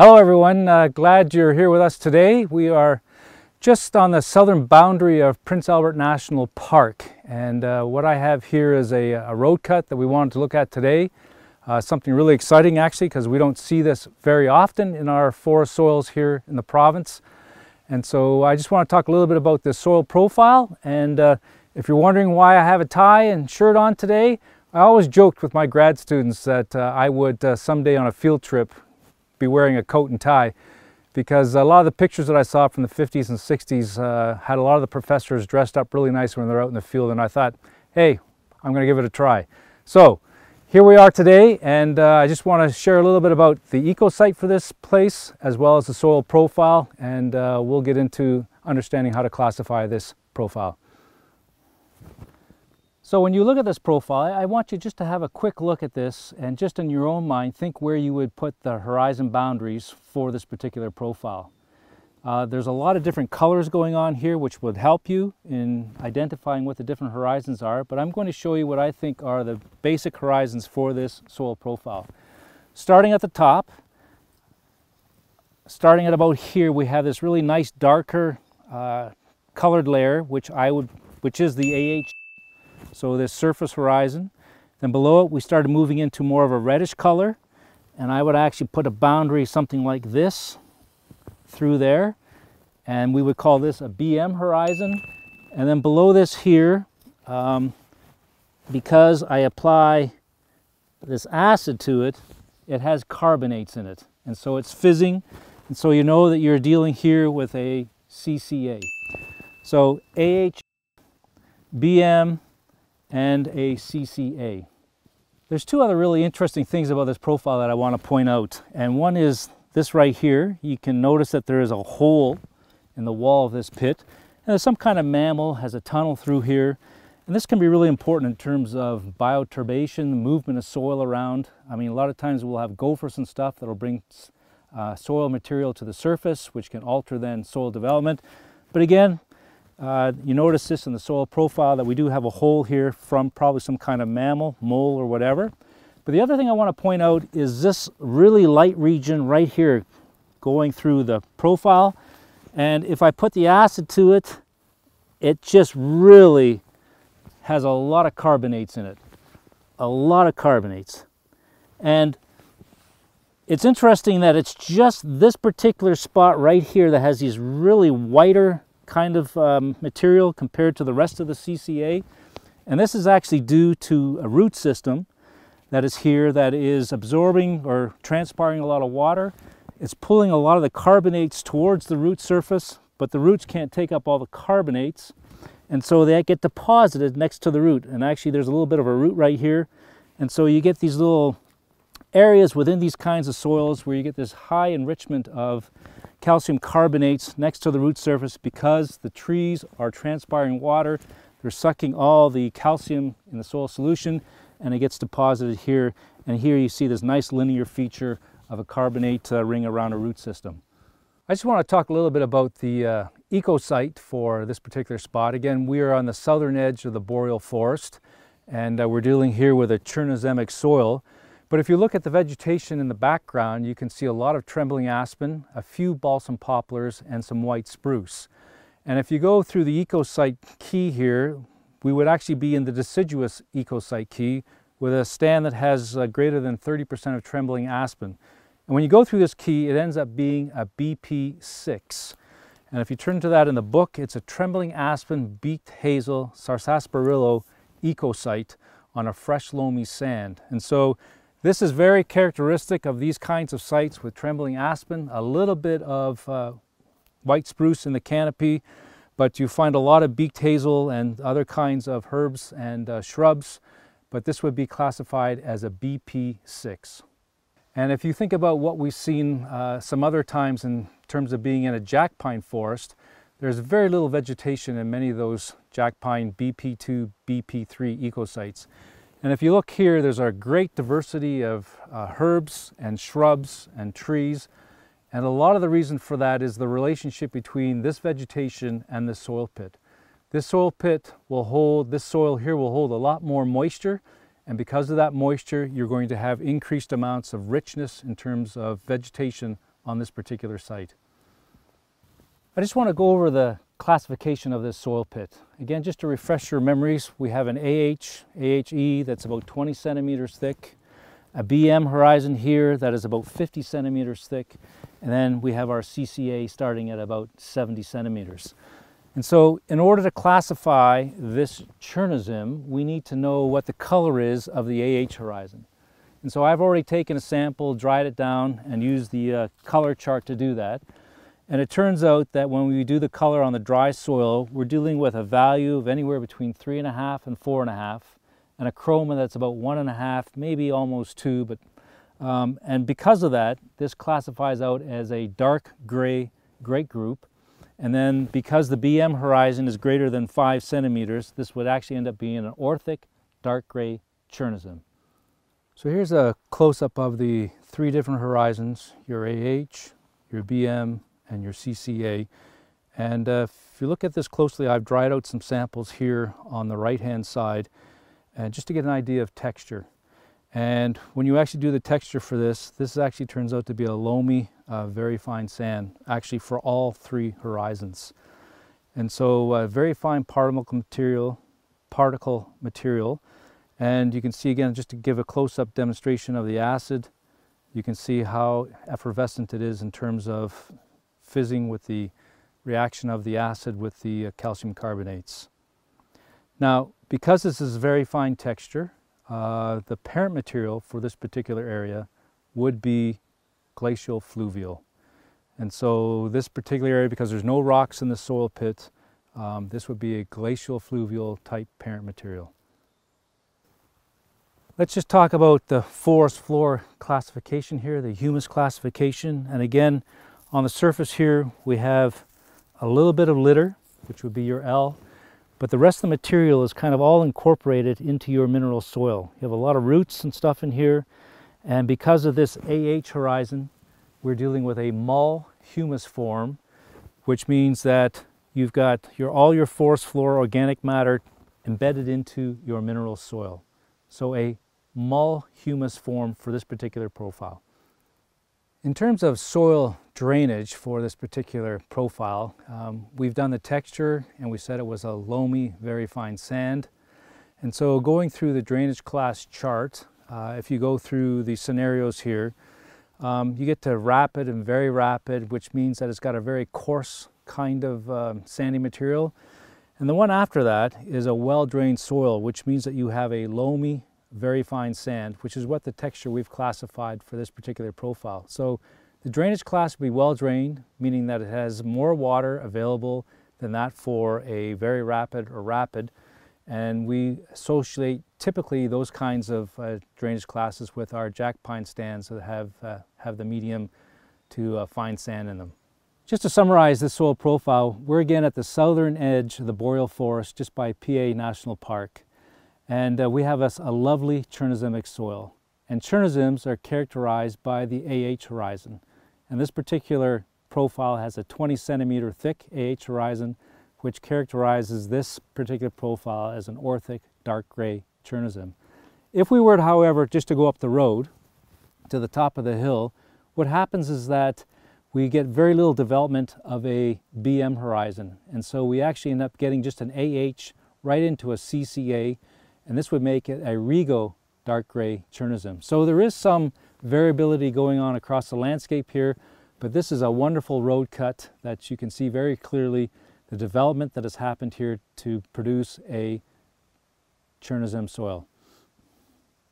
Hello everyone, uh, glad you're here with us today. We are just on the southern boundary of Prince Albert National Park and uh, what I have here is a, a, road cut that we wanted to look at today. Uh, something really exciting actually because we don't see this very often in our forest soils here in the province. And so I just want to talk a little bit about the soil profile and uh, if you're wondering why I have a tie and shirt on today, I always joked with my grad students that uh, I would uh, someday on a field trip be wearing a coat and tie because a lot of the pictures that I saw from the 50s and 60s uh, had a lot of the professors dressed up really nice when they're out in the field and I thought, hey, I'm going to give it a try. So here we are today and uh, I just want to share a little bit about the eco site for this place as well as the soil profile and uh, we'll get into understanding how to classify this profile. So when you look at this profile, I want you just to have a quick look at this and just in your own mind, think where you would put the horizon boundaries for this particular profile. Uh, there's a lot of different colors going on here which would help you in identifying what the different horizons are, but I'm going to show you what I think are the basic horizons for this soil profile. Starting at the top, starting at about here, we have this really nice darker uh, colored layer, which I would, which is the AH so this surface horizon. Then below it, we started moving into more of a reddish color. And I would actually put a boundary something like this through there. And we would call this a BM horizon. And then below this here, um, because I apply this acid to it, it has carbonates in it. And so it's fizzing. And so you know that you're dealing here with a CCA. So AH, BM, and a CCA. There's two other really interesting things about this profile that I want to point out. And one is this right here. You can notice that there is a hole in the wall of this pit. And there's some kind of mammal has a tunnel through here. And this can be really important in terms of bioturbation, the movement of soil around. I mean, a lot of times we'll have gophers and stuff that'll bring uh, soil material to the surface, which can alter then soil development. But again, uh, you notice this in the soil profile that we do have a hole here from probably some kind of mammal, mole or whatever. But the other thing I want to point out is this really light region right here going through the profile. And if I put the acid to it, it just really has a lot of carbonates in it. A lot of carbonates. And it's interesting that it's just this particular spot right here that has these really whiter kind of um, material compared to the rest of the CCA. And this is actually due to a root system that is here that is absorbing or transpiring a lot of water. It's pulling a lot of the carbonates towards the root surface, but the roots can't take up all the carbonates. And so they get deposited next to the root. And actually there's a little bit of a root right here. And so you get these little areas within these kinds of soils where you get this high enrichment of calcium carbonates next to the root surface because the trees are transpiring water. They're sucking all the calcium in the soil solution and it gets deposited here. And here you see this nice linear feature of a carbonate uh, ring around a root system. I just want to talk a little bit about the uh, eco site for this particular spot. Again, we are on the southern edge of the boreal forest and uh, we're dealing here with a Chernozemic soil. But if you look at the vegetation in the background, you can see a lot of trembling aspen, a few balsam poplars, and some white spruce. And if you go through the ecosite key here, we would actually be in the deciduous ecosite key with a stand that has uh, greater than 30% of trembling aspen. And when you go through this key, it ends up being a BP6. And if you turn to that in the book, it's a trembling aspen beaked hazel sarsaparilla ecosite on a fresh loamy sand. And so this is very characteristic of these kinds of sites with trembling aspen, a little bit of uh, white spruce in the canopy, but you find a lot of beaked hazel and other kinds of herbs and uh, shrubs, but this would be classified as a BP6. And if you think about what we've seen uh, some other times in terms of being in a jack pine forest, there's very little vegetation in many of those jack pine BP2, BP3 ecosites. And if you look here, there's a great diversity of uh, herbs and shrubs and trees. And a lot of the reason for that is the relationship between this vegetation and the soil pit. This soil pit will hold, this soil here will hold a lot more moisture. And because of that moisture, you're going to have increased amounts of richness in terms of vegetation on this particular site. I just want to go over the classification of this soil pit. Again, just to refresh your memories, we have an AH, AHE that's about 20 centimeters thick, a BM horizon here that is about 50 centimeters thick, and then we have our CCA starting at about 70 centimeters. And so in order to classify this Chernozem, we need to know what the color is of the AH horizon. And so I've already taken a sample, dried it down, and used the uh, color chart to do that. And it turns out that when we do the color on the dry soil, we're dealing with a value of anywhere between three and a half and four and a half, and a chroma that's about one and a half, maybe almost two, but um, and because of that, this classifies out as a dark gray great group. And then because the BM horizon is greater than five centimeters, this would actually end up being an orthic dark gray Chernozem. So here's a close-up of the three different horizons, your AH, your BM, and your CCA. And uh, if you look at this closely, I've dried out some samples here on the right-hand side, and just to get an idea of texture. And when you actually do the texture for this, this actually turns out to be a loamy, uh, very fine sand, actually for all three horizons. And so uh, very fine particle material, particle material, and you can see again, just to give a close-up demonstration of the acid, you can see how effervescent it is in terms of fizzing with the reaction of the acid with the uh, calcium carbonates. Now, because this is a very fine texture, uh, the parent material for this particular area would be glacial fluvial. And so this particular area, because there's no rocks in the soil pit, um, this would be a glacial fluvial type parent material. Let's just talk about the forest floor classification here, the humus classification. And again, on the surface here, we have a little bit of litter, which would be your L, but the rest of the material is kind of all incorporated into your mineral soil. You have a lot of roots and stuff in here, and because of this AH horizon, we're dealing with a mull humus form, which means that you've got your, all your forest floor organic matter embedded into your mineral soil. So a mull humus form for this particular profile. In terms of soil drainage for this particular profile, um, we've done the texture and we said it was a loamy, very fine sand. And so going through the drainage class chart, uh, if you go through the scenarios here, um, you get to rapid and very rapid, which means that it's got a very coarse kind of um, sandy material. And the one after that is a well-drained soil, which means that you have a loamy, very fine sand, which is what the texture we've classified for this particular profile. So the drainage class will be well drained, meaning that it has more water available than that for a very rapid or rapid. And we associate typically those kinds of uh, drainage classes with our jack pine stands that have, uh, have the medium to uh, fine sand in them. Just to summarize this soil profile, we're again at the southern edge of the boreal forest just by PA National Park. And uh, we have a, a lovely Chernozemic soil. And Chernozems are characterized by the AH horizon. And this particular profile has a 20 centimeter thick AH horizon, which characterizes this particular profile as an orthic dark gray Chernozem. If we were, however, just to go up the road to the top of the hill, what happens is that we get very little development of a BM horizon. And so we actually end up getting just an AH right into a CCA and this would make it a Rego dark gray Chernozem. So there is some variability going on across the landscape here, but this is a wonderful road cut that you can see very clearly the development that has happened here to produce a Chernozem soil.